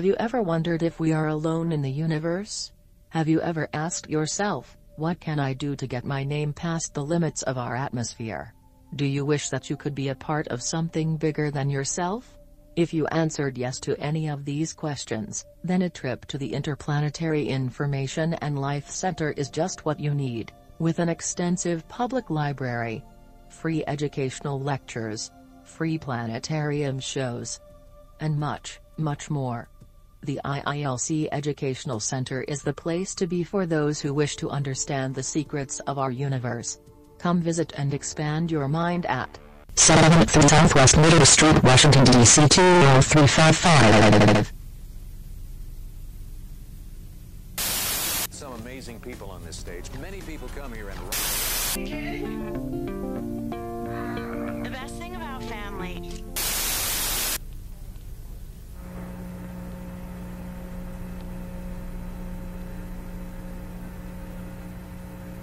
Have you ever wondered if we are alone in the universe? Have you ever asked yourself, what can I do to get my name past the limits of our atmosphere? Do you wish that you could be a part of something bigger than yourself? If you answered yes to any of these questions, then a trip to the Interplanetary Information and Life Center is just what you need, with an extensive public library, free educational lectures, free planetarium shows, and much, much more. The IILC Educational Center is the place to be for those who wish to understand the secrets of our universe. Come visit and expand your mind at 703 Southwest Middle Street, Washington, D.C. 20355. Some amazing people on this stage. Many people come here and...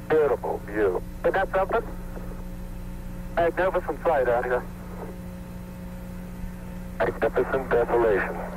Beautiful view. Isn't that something? Magnificent sight out here. Magnificent desolation.